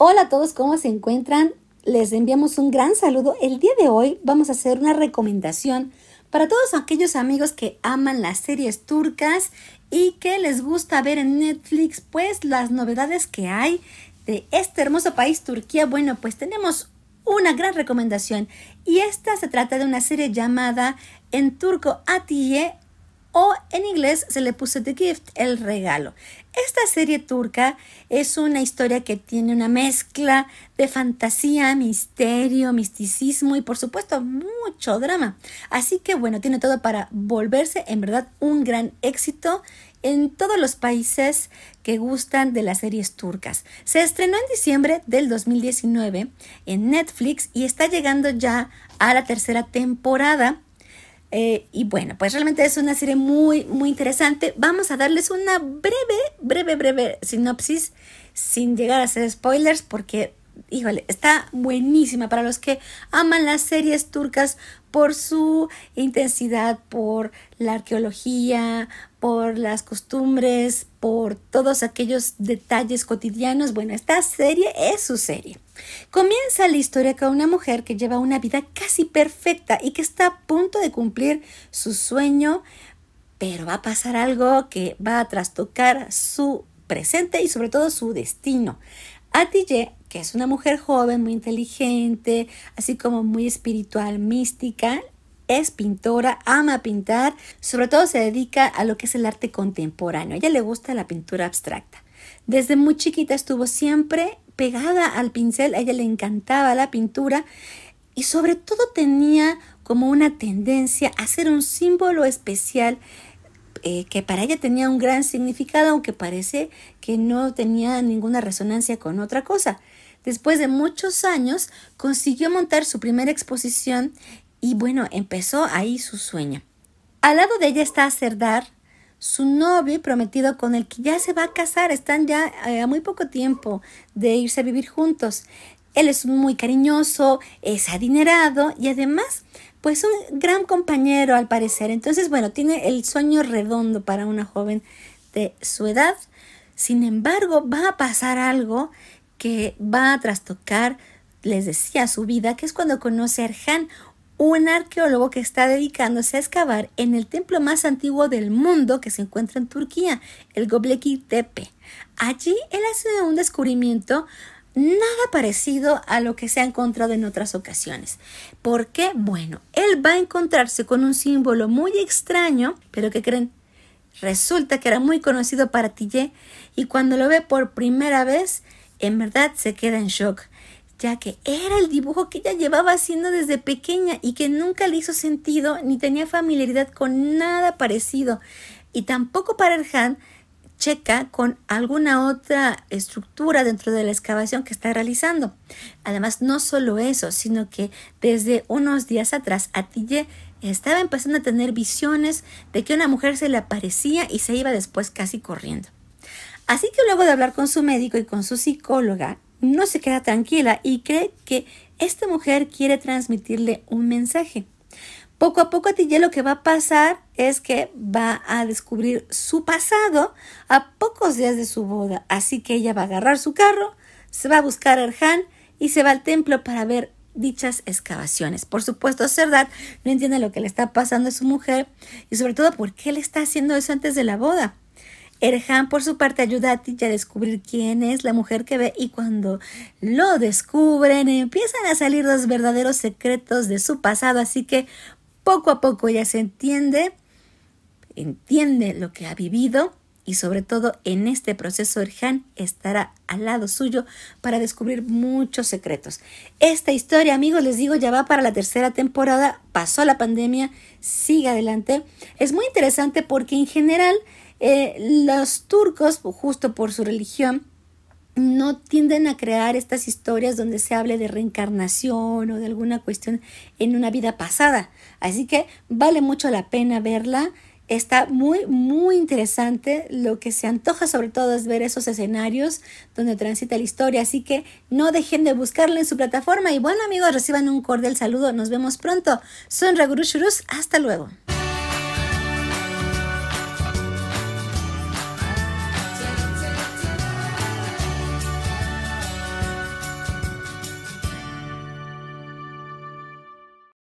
Hola a todos, ¿cómo se encuentran? Les enviamos un gran saludo. El día de hoy vamos a hacer una recomendación para todos aquellos amigos que aman las series turcas y que les gusta ver en Netflix pues las novedades que hay de este hermoso país Turquía. Bueno, pues tenemos una gran recomendación y esta se trata de una serie llamada en turco Atiye o en inglés se le puso The Gift, el regalo. Esta serie turca es una historia que tiene una mezcla de fantasía, misterio, misticismo y por supuesto mucho drama. Así que bueno, tiene todo para volverse en verdad un gran éxito en todos los países que gustan de las series turcas. Se estrenó en diciembre del 2019 en Netflix y está llegando ya a la tercera temporada eh, y bueno, pues realmente es una serie muy, muy interesante. Vamos a darles una breve, breve, breve sinopsis sin llegar a hacer spoilers porque, híjole, está buenísima para los que aman las series turcas por su intensidad, por la arqueología, por las costumbres, por todos aquellos detalles cotidianos. Bueno, esta serie es su serie. Comienza la historia con una mujer que lleva una vida casi perfecta y que está a punto de cumplir su sueño, pero va a pasar algo que va a trastocar su presente y sobre todo su destino. Atille, que es una mujer joven, muy inteligente, así como muy espiritual, mística, es pintora, ama pintar, sobre todo se dedica a lo que es el arte contemporáneo. A ella le gusta la pintura abstracta. Desde muy chiquita estuvo siempre pegada al pincel, a ella le encantaba la pintura y sobre todo tenía como una tendencia a ser un símbolo especial eh, que para ella tenía un gran significado, aunque parece que no tenía ninguna resonancia con otra cosa. Después de muchos años consiguió montar su primera exposición y bueno, empezó ahí su sueño. Al lado de ella está Serdar, su novio prometido con el que ya se va a casar. Están ya eh, a muy poco tiempo de irse a vivir juntos. Él es muy cariñoso, es adinerado y además, pues un gran compañero al parecer. Entonces, bueno, tiene el sueño redondo para una joven de su edad. Sin embargo, va a pasar algo que va a trastocar, les decía, su vida, que es cuando conoce a Erhan, un arqueólogo que está dedicándose a excavar en el templo más antiguo del mundo que se encuentra en Turquía, el Göbekli Tepe. Allí él hace un descubrimiento nada parecido a lo que se ha encontrado en otras ocasiones. ¿Por qué? Bueno, él va a encontrarse con un símbolo muy extraño, pero que creen? Resulta que era muy conocido para Tille y cuando lo ve por primera vez, en verdad se queda en shock ya que era el dibujo que ella llevaba haciendo desde pequeña y que nunca le hizo sentido ni tenía familiaridad con nada parecido. Y tampoco para Erhan checa con alguna otra estructura dentro de la excavación que está realizando. Además, no solo eso, sino que desde unos días atrás Atille estaba empezando a tener visiones de que una mujer se le aparecía y se iba después casi corriendo. Así que luego de hablar con su médico y con su psicóloga, no se queda tranquila y cree que esta mujer quiere transmitirle un mensaje. Poco a poco Tille lo que va a pasar es que va a descubrir su pasado a pocos días de su boda. Así que ella va a agarrar su carro, se va a buscar a Erhan y se va al templo para ver dichas excavaciones. Por supuesto, Serdar no entiende lo que le está pasando a su mujer y sobre todo por qué le está haciendo eso antes de la boda. Erhan, por su parte, ayuda a Tilla a descubrir quién es la mujer que ve y cuando lo descubren empiezan a salir los verdaderos secretos de su pasado, así que poco a poco ella se entiende, entiende lo que ha vivido y sobre todo en este proceso Erhan estará al lado suyo para descubrir muchos secretos. Esta historia, amigos, les digo, ya va para la tercera temporada, pasó la pandemia, sigue adelante. Es muy interesante porque en general eh, los turcos, justo por su religión, no tienden a crear estas historias donde se hable de reencarnación o de alguna cuestión en una vida pasada. Así que vale mucho la pena verla. Está muy, muy interesante. Lo que se antoja sobre todo es ver esos escenarios donde transita la historia. Así que no dejen de buscarla en su plataforma. Y bueno amigos, reciban un cordial saludo. Nos vemos pronto. Soy Raguru Shurus. Hasta luego.